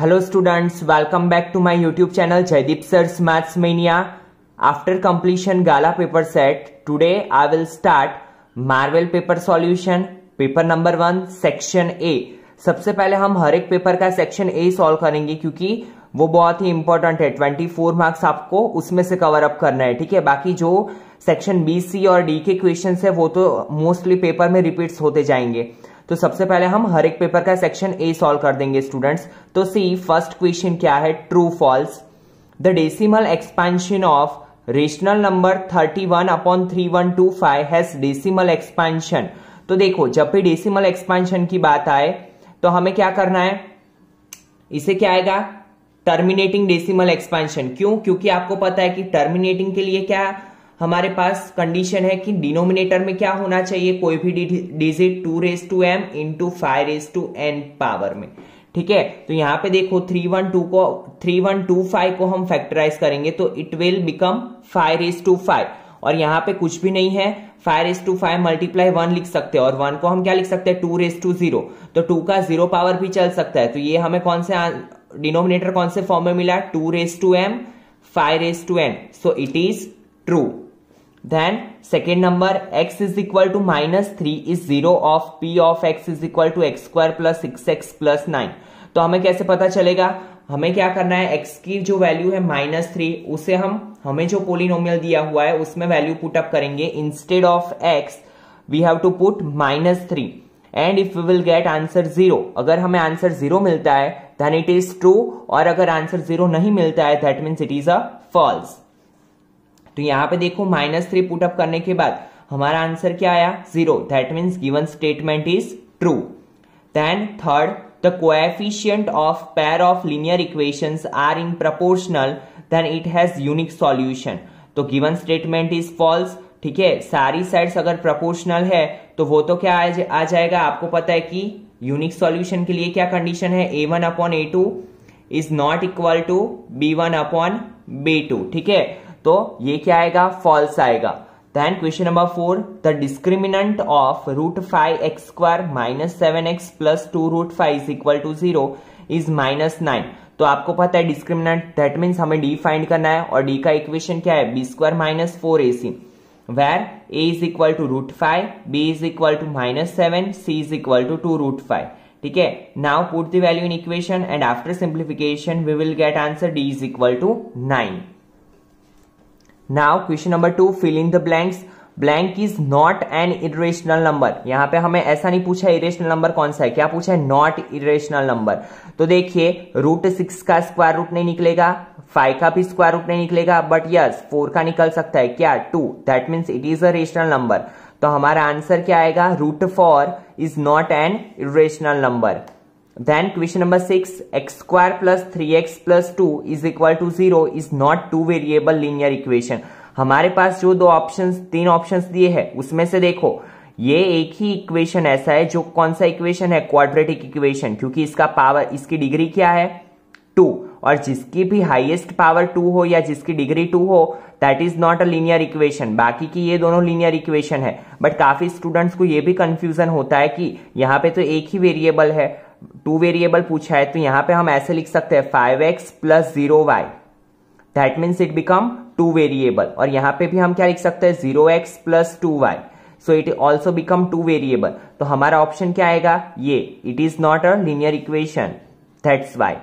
Hello students welcome back to my YouTube channel Jaydeep sir maths mania after completion Gala paper set today I will start marvel paper solution paper number one section A सबसे पहले हम हर एक paper का section A solve करेंगे, क्योंकि वो बहुत ही इंपॉर्टेंट है। ट्वेंटी फोर मार्क्स आपको उसमें से कवर अप करना है, ठीक है? बाकी जो सेक्शन बी सी और डी के क्वेश्चन है, वो तो मोस्टली पेपर में रिपीट होते जाएँगे। तो सबसे पहले हम हर एक पेपर का सेक्शन ए सॉल्व कर देंगे स्टूडेंट्स तो सी फ़र्स्ट क्वेश्चन क्या है? True false the decimal expansion of rational number 31 one upon three one two five has decimal expansion तो देखो, जब भी डेसिमल एक्सपेंशन की बात आए तो हमें क्या करना है? इसे क्या आएगा? टर्मिनेटिंग डेसिमल एक्सपेंशन क्यों? क्योंकि आपको पता है कि टर्मिनेटिंग के लिए क्या हमारे पास कंडीशन है कि डिनोमिनेटर में क्या होना चाहिए? कोई भी digit two raise to M into five raise to N power में। ठीक है? तो यहाँ पे देखो थ्री वन टू को थ्री वन टू फाइव को हम फैक्टराइज करेंगे तो it will become five raise to five और यहाँ पे कुछ भी नहीं है। Five raise to five multiply one लिख सकते हैं। और वन को हम क्या लिख सकते हैं? टू रेस टू ज़ीरो तो टू का ज़ीरो पावर भी चल सकता है। तो ये हमें कौन से डिनोमिनेटर कौन से फॉर्म में मिला two raise to M five raise to N so it is true then, second number, x is equal to minus 3 is 0 of p of x is equal to x square plus 6x plus 9 तो हमें कैसे पता चलेगा? हमें क्या करना है? x की जो वैल्यू है माइनस थ्री उसे हम, हमें जो पोलिनोमियल दिया हुआ है, उसमें वैल्यू पुट अप करेंगे। Instead of x we have to put minus three and if we will get answer zero अगर हमें आंसर ज़ीरो मिलता है देन इट इज़ ट्रू और अगर आंसर ज़ीरो नहीं मिलता है that means it is a false तो यहाँ पे देखो माइनस थ्री पुटअप करने के बाद हमारा आंसर क्या आया? Zero that means given statement is true then third the coefficient of pair of linear equations are in proportional then it has unique solution तो गिवन स्टेटमेंट इज़ फॉल्स ठीक है? सारी साइड्स अगर प्रपोर्शनल है तो वो तो क्या आ, आ जाएगा? आपको पता है कि यूनिक सॉल्यूशन के लिए क्या कंडीशन है? A one upon A two is not equal to B one upon B two ठीक है? तो ये क्या आएगा? फॉल्स आएगा। Then question number four the discriminant of root five X square minus seven X plus two root five is equal to zero is minus nine तो आपको पता है डिस्क्रिमिनेंट दैट मीन्स हमें डी फाइंड करना है और D का equation क्या है? B square minus four A C where A is equal to root five B is equal to minus seven C is equal to two root five ठीक है? Now put the value in equation and after simplification we will get answer D is equal to nine now question number two fill in the blanks blank is not an irrational number यहाँ पे हमें ऐसा नहीं पूछा irrational number कौन सा है। क्या पूछा है? नॉट इरेशनल नंबर तो देखिए रूट सिक्स का स्क्वायर रूट नहीं निकलेगा फाइव का भी स्क्वायर रूट नहीं निकलेगा बट यस फोर का निकल सकता है। क्या? Two that means it is a rational number तो हमारा आंसर क्या आएगा? Root four is not an irrational number then question number 6 x square plus 3x plus 2 is equal to 0 is not two variable linear equation. हमारे पास जो दो options तीन options दिए हैं, उसमें से देखो। ये एक ही इक्वेशन ऐसा है जो कौन सा इक्वेशन है? क्वाड्रेटिक इक्वेशन क्योंकि इसका पावर इसकी डिग्री क्या है? टू और जिसकी भी हाईएस्ट पावर टू हो या जिसकी डिग्री टू हो that is not a linear equation बाकी की ये दोनों लीनियर इक्वेशन है। बट काफ़ी स्टूडेंट्स को ये भी कंफ्यूजन होता है कि यहाँ पे तो एक ही वेरिएबल है। टू वेरिएबल पूछा है तो यहाँ पे हम ऐसे लिख सकते हैं five X plus zero Y that means it become two variable और यहाँ पे भी हम क्या लिख सकते हैं zero X plus two Y so it also become two variable तो हमारा ऑप्शन क्या आएगा? ये. It is not a linear equation that's why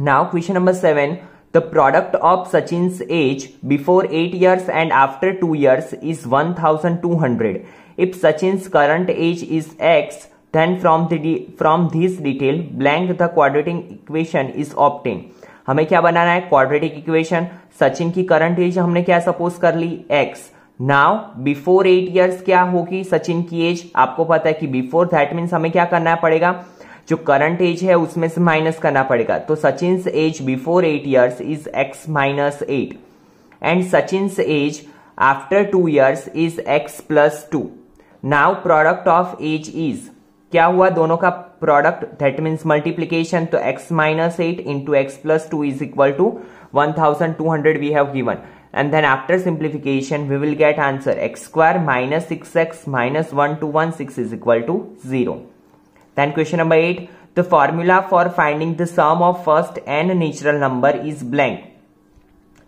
now question number seven the product of Sachin's age before eight years and after two years is one thousand two hundred if Sachin's current age is X then from the from this detail, blank the quadratic equation is obtained. हमें क्या बनाना है? Quadratic equation Sachin की current age हमने क्या suppose कर ली? X now before eight years क्या होगी? सचिन की एज आपको पता है कि बिफोर दैट मीन्स हमें क्या करना पड़ेगा? जो करंट एज है, उसमें से माइनस करना पड़ेगा। तो Sachin age before eight years is X minus eight and Sachin age after two years is X plus two now product of age is क्या हुआ? दोनों का प्रोडक्ट दैट मीन्स मल्टीप्लीकेशन तो x minus eight into X plus two is equal to one thousand two hundred we have given and then after simplification, we will get answer. x square minus 6x minus 1 to 1 6 is equal to 0 then question number 8 the formula for finding the sum of first N natural number is blank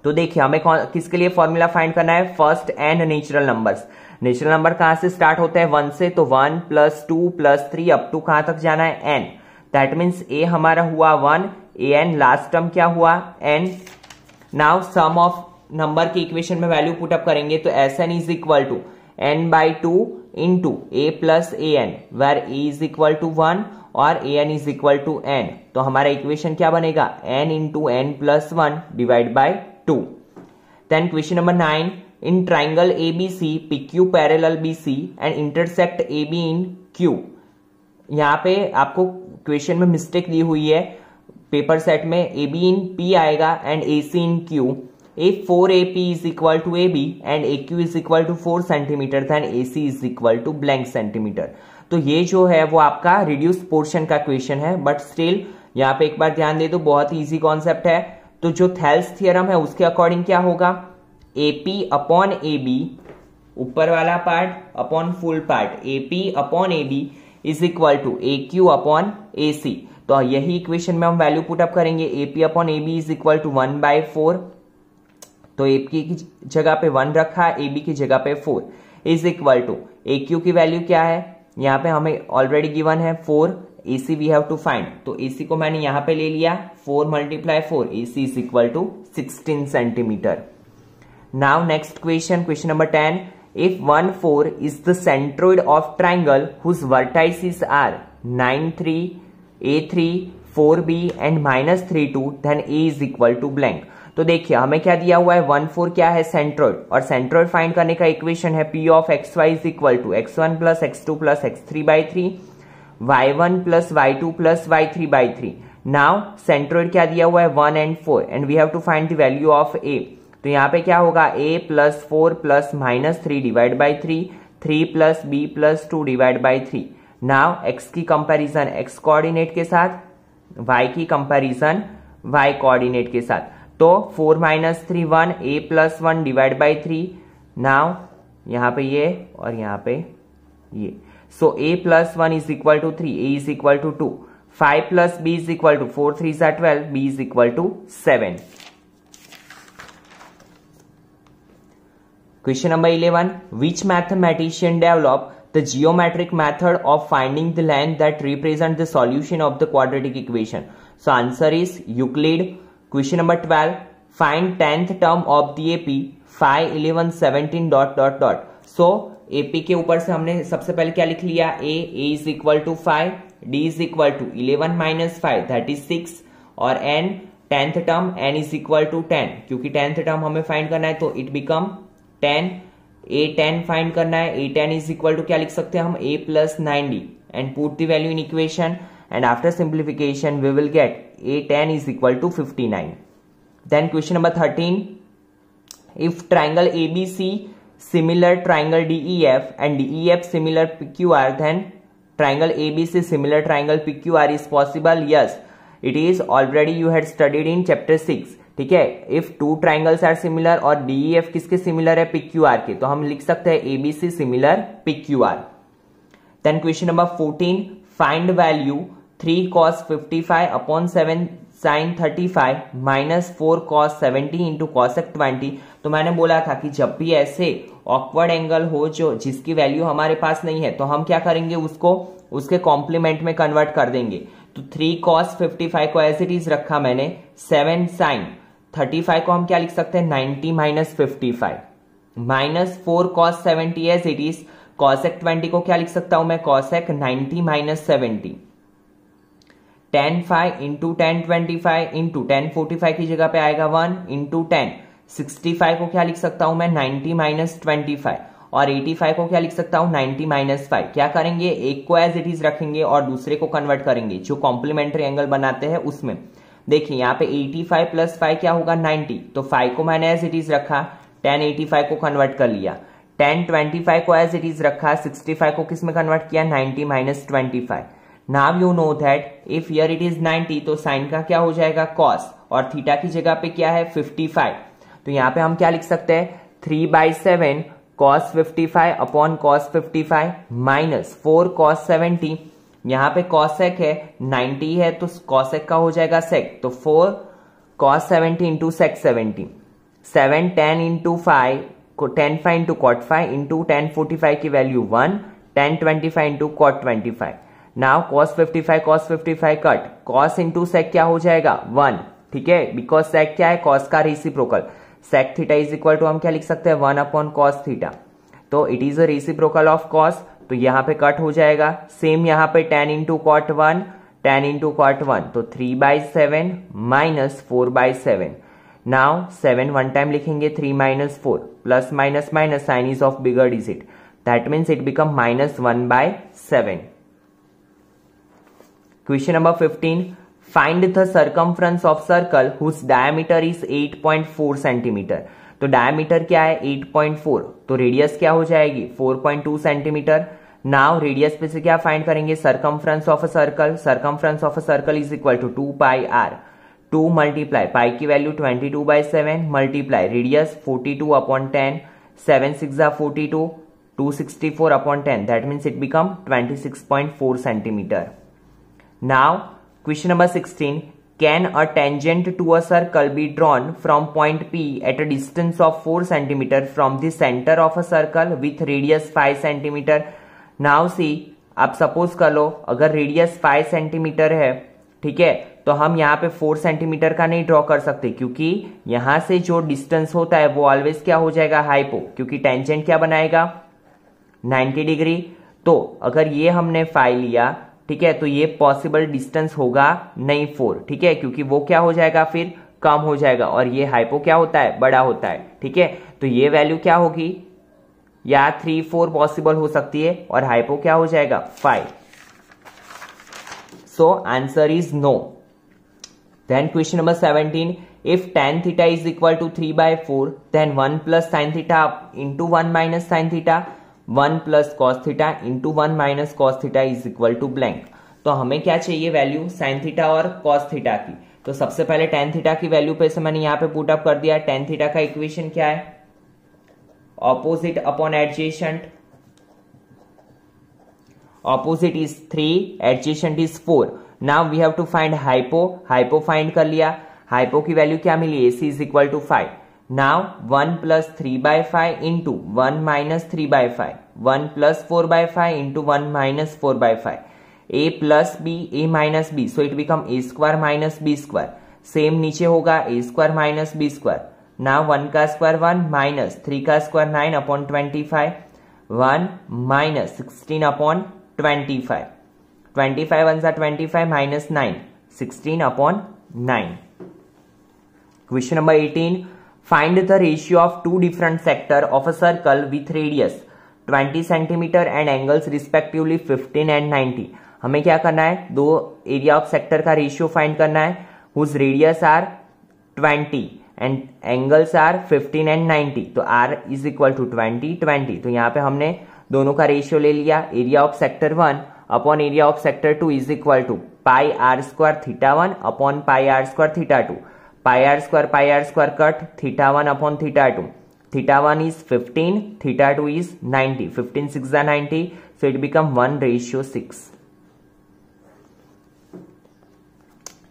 तो देखिए, हमें किसके लिए formula find करना है? First and natural numbers natural number कहाँ से start होता है? वन से तो one plus two plus three up to कहाँ तक जाना है? एन दैट मीन्स ए हमारा हुआ one A N last term क्या हुआ? N now sum of number के इक्वेशन में वैल्यू पुटअप करेंगे तो S N is equal to N by two in two A plus A N where A is equal to one और A N is equal to N तो हमारा equation क्या बनेगा? N into N plus one divide by two then question number nine A B C P Q parallel B C and intersect A B in Q यहाँ पे आपको क्वेश्चन में mistake दी हुई है। पेपर सेट में ए बी इन पी आएगा and A C in Q if 4AP is equal to AB and AQ is equal to 4 centimetre then AC is equal to blank centimetre तो ये जो है वो आपका रिड्यूस पोर्शन का question है but still यहाँ पे एक बार ध्यान दे दो, बहुत इजी कॉन्सेप्ट है। तो जो थेल्स थियरम है, उसके अकॉर्डिंग क्या होगा? एपी अपॉन ए बी ऊपर वाला part upon full part AP upon A B is equal to A Q upon A C तो यही इक्वेशन में हम वैल्यू पुटअप करेंगे. AP upon A B is equal to one by four तो AP की जगह पे वन रखा ए बी की जगह पे four is equal to A Q की वैल्यू क्या है? यहाँ पे हमें ऑलरेडी गिवन है four A C we have to find तो ए सी को मैंने यहाँ पे ले लिया. Four multiply four A C is equal to sixteen centimetre now next question question number ten if one four is the centroid of triangle whose vertices are nine three A three four B and minus three two then A is equal to blank तो देखिए, हमें क्या दिया हुआ है? One four क्या है? Centroid और सेंट्रोइड फाइंड करने का इक्वेशन है P of x y is equal to x one plus x two plus x three by three y one plus y two plus y three by three now centroid क्या दिया हुआ है? One and four and we have to find the value of a तो यहाँ पे क्या होगा? A plus four plus minus three divide by three three plus b plus two divide by three now x की comparison x coordinate के साथ y की comparison y coordinate के साथ. तो four minus three one a plus one divide by three now यहाँ पे ये और यहाँ पे ये. So a plus one is equal to three a is equal to two five plus b is equal to four three सा twelve b is equal to seven question number eleven which mathematician develop the geometric method of finding the length that represent the solution of the quadratic equation so answer is Euclid question number twelve find tenth term of the AP five eleven seventeen dot dot dot so AP के ऊपर से हमने सबसे पहले क्या लिख लिया? A a is equal to five d is equal to eleven minus five that is six और n tenth term n is equal to ten क्योंकि टेंथ टर्म हमें फाइंड करना है तो it become ten, a ten find करना है, a ten is equal to क्या लिख सकते हैं हम? A plus nine d. And put the value in equation and after simplification we will get a ten is equal to fifty nine then question number thirteen if triangle A B C similar triangle DE F and DE F similar P Q R then triangle A B C similar triangle P Q R is possible yes it is already you had studied in chapter six ठीक है? If two triangles are similar और DEF किसके similar है? PQR के। तो हम लिख सकते हैं ABC similar PQR then question number 14 find value three cos fifty five upon seven sine thirty five minus four cos seventy into cosec twenty तो मैंने बोला था कि जब भी ऐसे ऑकवर्ड एंगल हो जो जिसकी वैल्यू हमारे पास नहीं है तो हम क्या करेंगे उसको? उसके कॉम्प्लीमेंट में कन्वर्ट कर देंगे। तो थ्री कॉस फिफ्टी फाइव को एज इट इज़ रखा मैंने सेवन साइन थर्टी फाइव को हम क्या लिख सकते हैं? Ninety minus fifty five. Minus four cos seventy as it is cosec twenty को क्या लिख सकता हूँ मैं? Cosec ninety minus seventy. Tan five into tan twenty five into tan forty five की जगह पे आएगा one into tan. Sixty five को क्या लिख सकता हूँ मैं? Ninety minus twenty five. और एटी फाइव को क्या लिख सकता हूँ? Ninety minus five. क्या करेंगे? एक को एज इट इज़ रखेंगे और दूसरे को कन्वर्ट करेंगे। जो कॉम्प्लीमेंट्री एंगल बनाते हैं उसमें। देखिए, यहाँ पे एटी फाइव प्लस फाइव क्या होगा? नाइनटी तो फाइव को मैंने एज इट इज़ रखा टेन एटी फाइव को कन्वर्ट कर लिया. टेन ट्वेंटी फाइव को एज इट इज़ रखा सिक्सटी फाइव को किसमें कन्वर्ट किया? Ninety minus twenty now you know that if year it is 90 तो साइन का क्या हो जाएगा? कॉस और थीटा की जगह पे क्या है? 55 तो यहाँ पे हम क्या लिख सकते हैं? Three by seven cos fifty five upon cos fifty five minus four cos seventy यहाँ पे कॉसेक है 90 है तो कॉसेक का हो जाएगा सेक तो four cos seventy into sec seventy seven tan into five tan five into cot five into tan forty five की value one tan twenty five into cot twenty five now cos fifty five cos fifty five cut cos into sec क्या हो जाएगा? One ठीक है? Because सेक क्या है? Cos का reciprocal sec theta is equal to हम क्या लिख सकते हैं? वन अपॉन कॉस थीटा तो it is a reciprocal of cos तो यहाँ पे कट हो जाएगा। सेम यहाँ पे tan into cot one tan into cot one तो three by seven minus four by seven now seven one time लिखेंगे three minus four plus minus minus sign is of bigger digit that means it become minus one by seven question number fifteen find the circumference of circle whose diameter is 8.4 centimetre तो diameter क्या है? 8.4 तो radius क्या हो जाएगी? 4.2 centimetre now radius पे से क्या फाइंड करेंगे? Circumference of a circle circumference of a circle is equal to two pi r two multiply pi की value twenty two by seven multiply radius forty two upon ten seven six forty two two sixty four upon ten that means it become twenty six point four centimetre now question number sixteen can a tangent to a circle be drawn from point P at a distance of four centimetre from the centre of a circle with radius five centimetre now see आप suppose कर लो, अगर radius five centimetre है, ठीक है तो हम यहाँ पे फोर सेंटीमीटर का नहीं ड्रॉ कर सकते, क्योंकि यहाँ से जो डिस्टेंस होता है, वो ऑलवेज क्या हो जाएगा हाइपो क्योंकि टेंजेंट क्या बनाएगा? 90 डिग्री तो अगर ये हमने फाइव लिया, ठीक है तो ये पॉसिबल डिस्टेंस होगा नहीं फोर ठीक है, क्योंकि वो क्या हो जाएगा फिर? कम हो जाएगा, और ये हाइपो क्या होता है? बड़ा होता है, ठीक है तो ये वैल्यू क्या होगी? या थ्री फोर पॉसिबल हो सकती है और हाइपो क्या हो जाएगा? Five so answer is no then question number seventeen if tan theta is equal to three by four then one plus sine theta into one minus sine theta one plus cos theta into one minus cos theta is equal to blank तो हमें क्या चाहिए value sine theta और cos theta की. तो सबसे पहले tan theta की वैल्यू पे से मैंने यहाँ पे पुट अप कर दिया. टेन थीटा का इक्वेशन क्या है? Opposite upon adjacent opposite is three adjacent is four now we have to find hypo hypo find कर लिया हाइपो की वैल्यू क्या मिली AC is equal to five Now 1 plus 3 by 5 into 1 minus 3 by 5. 1 plus 4 by 5 into 1 minus 4 by 5. A plus B, A minus B. So it become A square minus B square. Same नीचे होगा A square minus B square. Now 1 का square 1 minus 3 का square 9 upon 25. 1 minus 16 upon 25. 25 ones are 25 minus 9. 16 upon 9. Question number 18. Find the ratio of two different sector of a circle with radius 20 centimeter and angles respectively 15 and 90. हमें क्या करना है दो area of sector का ratio find करना है whose radius are 20 and angles are 15 and 90 तो are is equal to 20 20 तो यहाँ पे हमने दोनों का रेशियो ले लिया. Area of sector one upon area of sector two is equal to pi r square theta one upon pi r square theta two r square, pi r square cut, theta 1 upon theta 2 theta 1 is 15 theta 2 is 90 15 6 are 90 so it become 1 ratio 6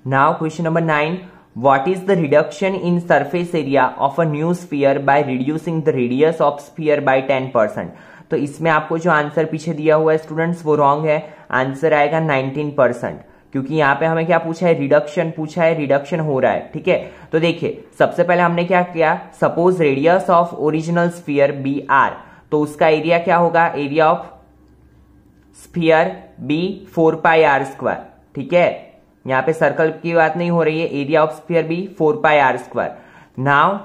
now question number 9 what is the reduction in surface area of a new sphere by reducing the radius of sphere by 10 percent तो इसमें आपको जो answer पीछे दिया हुआ है students वो wrong है। आंसर आएगा 19 परसेंट क्योंकि यहाँ पे हमें क्या पूछा है? रिडक्शन पूछा है रिडक्शन हो रहा है, ठीक है? तो देखिए, सबसे पहले हमने क्या किया? Suppose radius of original sphere be r तो उसका एरिया क्या होगा? Area of sphere be four pi r square ठीक है? यहाँ पे सर्कल की बात नहीं हो रही है area of sphere be four pi r square now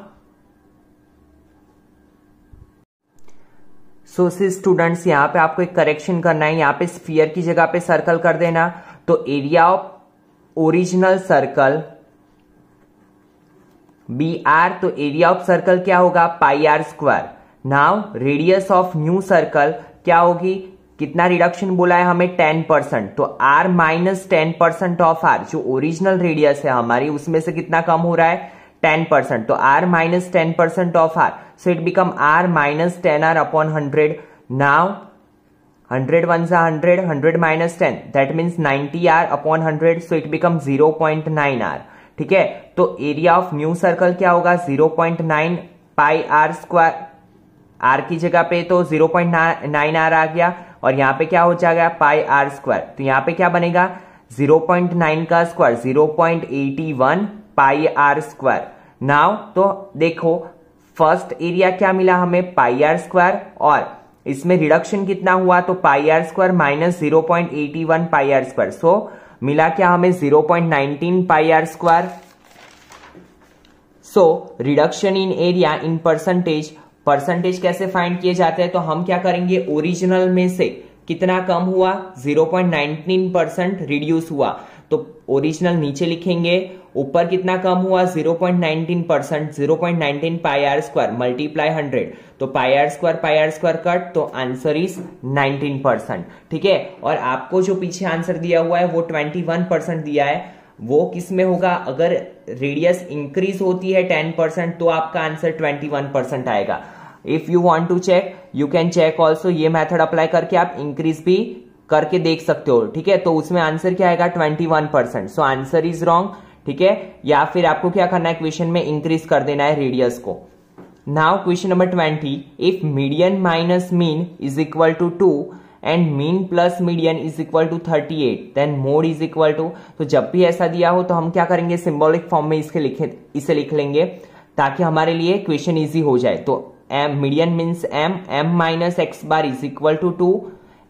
so students यहाँ पे आपको एक करेक्शन करना है। यहाँ पे स्फीयर की जगह पे सर्कल कर देना। तो area of original circle be r तो एरिया ऑफ़ सर्कल क्या होगा? Pi r square now radius of new circle क्या होगी? कितना रिडक्शन बोला है हमें? टेन परसेंट तो r minus ten percent of r जो ओरिजिनल रेडियस है हमारी, उसमें से कितना कम हो रहा है? टेन परसेंट तो r minus ten percent of r so it become r minus ten r upon hundred now hundred one सा hundred hundred minus ten that means ninety r upon hundred so it become zero point nine r ठीक है? तो area of new circle क्या होगा? Zero point nine pi r square r की जगह पे तो ज़ीरो पॉइंट नाइन आर आ गया। और यहाँ पे क्या हो जाएगा? Pi r square. तो यहाँ पे क्या बनेगा? ज़ीरो पॉइंट नाइन का square, zero point eighty one pi r square. Now तो देखो, फ़र्स्ट एरिया क्या मिला हमें? Pi r square. और इसमें रिडक्शन कितना हुआ? तो pi r square minus zero point eighty one pi r square. So, मिला क्या हमें? Zero point nineteen pi r square. So, reduction in area in percentage percentage कैसे फाइंड किए जाते हैं तो हम क्या करेंगे? ओरिजिनल में से कितना कम हुआ? 0.19 परसेंट रिड्यूस हुआ। तो ओरिजिनल नीचे लिखेंगे, ऊपर कितना कम हुआ? 0.19 percent, zero pi r square multiply hundred तो pi r square, pi r square cut तो आंसर इज़ 19 परसेंट। ठीक है? और आपको जो पीछे आंसर दिया हुआ है, वो 21 परसेंट दिया है। वो किसमें होगा? अगर रेडियस इंक्रीज होती है 10 परसेंट तो आपका आंसर 21 परसेंट आएगा। If you want to check you can check also ये मेथड अप्लाई करके आप इंक्रीज भी करके देख सकते हो, ठीक है? तो उसमें आंसर क्या आएगा? 21 percent so answer is wrong ठीक है? या फिर आपको क्या करना है? क्वेश्चन में इंक्रीज कर देना है रेडियस को। Now question number twenty if median minus mean is equal to two and mean plus median is equal to thirty eight then mode is equal to तो जब भी ऐसा दिया हो तो हम क्या करेंगे? सिंबॉलिक फॉर्म में इसके लिखे, इसे लिख लेंगे, ताकि हमारे लिए क्वेश्चन इजी हो जाए। तो M median means M M minus X bar is equal to two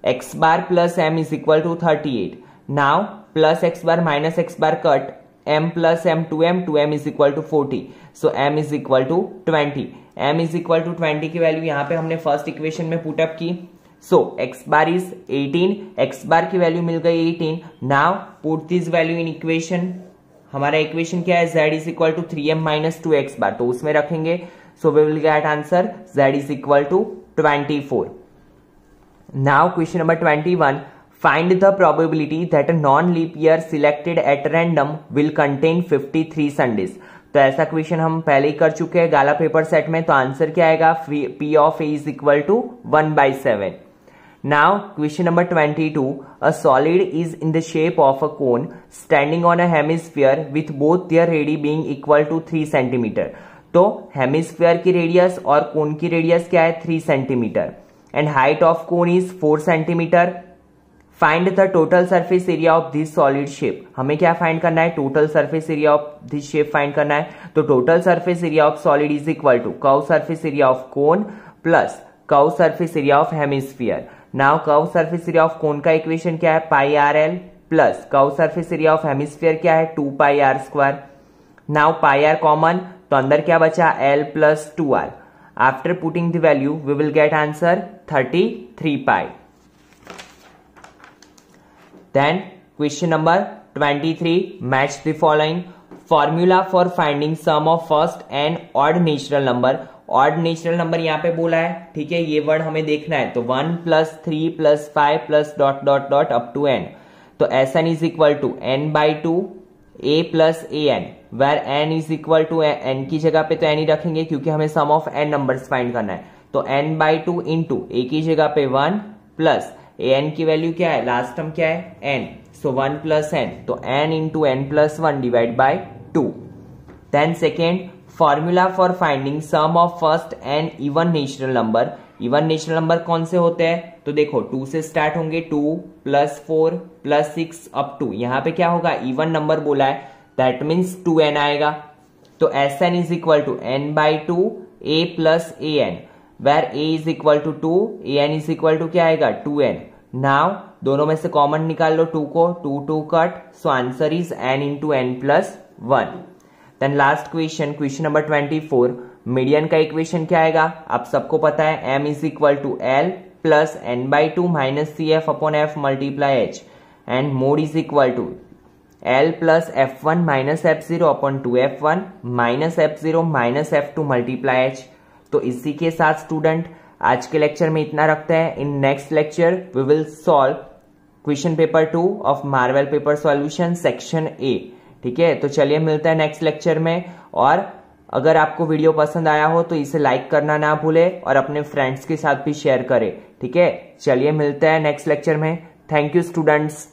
X bar plus M is equal to thirty eight now plus X bar minus X bar cut m plus m 2m 2m is equal to 40 so, m is equal to 20 m is equal to 20 की value यहाँ पे हमने first equation में put up की. So X bar is 18 X bar की value मिल गई 18 now put this value in equation हमारा इक्वेशन क्या है? Z is equal to three M minus two X bar तो उसमें रखेंगे. So, we will get answer Z is equal to 24. Now, question number 21. Find the probability that a non-leap year selected at random will contain 53 Sundays. तो ऐसा question हम पहले ही कर चुके हैं गाला पेपर सेट में तो आंसर क्या आएगा P of A is equal to one by seven now question number twenty two a solid is in the shape of a cone standing on a hemisphere with both their radii being equal to three centimetre तो hemisphere की radius और cone की radius क्या है? Three centimetre and height of cone is four centimetre find the total surface area of this solid shape हमें क्या find करना है? Total surface area of this shape find करना है। तो total surface area of solid is equal to curve surface area of cone plus curve surface area of hemisphere now curve surface area of cone का equation क्या है? Pi R L plus curve surface area of hemisphere क्या है? Two pi R square now pi R common तो अंदर क्या बचा? L plus two R after putting the value we will get answer thirty three pi then question number twenty three match the following formula for finding sum of first and odd natural number odd natural number यहाँ पे बोला है, ठीक है? ये word हमें देखना है। तो one plus three plus five plus dot dot dot up to N तो S N is equal to N by two A plus A N where N is equal to N की जगह पे तो N ही रखेंगे, क्योंकि हमें sum of N numbers find करना है। तो N by two into A की जगह पे वन प्लस ए एन की वैल्यू क्या है? लास्ट टर्म क्या है? N so one plus N तो N into N plus one divide by two then second formula for finding sum of first and even natural number even natural number कौन से होते हैं? तो देखो टू से स्टार्ट होंगे two plus four plus six up to यहाँ पे क्या होगा? इवन नंबर बोला है। दैट मीन्स टू एन आएगा। तो S N is equal to N by two A plus A N where A is equal to two A N is equal to क्या आएगा? टू एन नाव दोनों में से common निकाल लो two को। Two two cut so answer is N into N plus one then last question question number twenty four median का equation क्या आएगा? आप सबको पता है M is equal to L plus N by two minus C F upon F multiply H and mode is equal to L plus F one minus F zero upon two F one minus F zero minus F two multiply H तो इसी के साथ student आज के lecture में इतना रखते हैं। In next lecture we will solve question paper two of Marvel paper solution section A ठीक है? तो चलिए मिलता है नेक्स्ट लेक्चर में। और अगर आपको वीडियो पसंद आया हो तो इसे लाइक करना ना भूले और अपने फ्रेंड्स के साथ भी शेयर करें। ठीक है? चलिए मिलते हैं नेक्स्ट लेक्चर में। Thank you, students.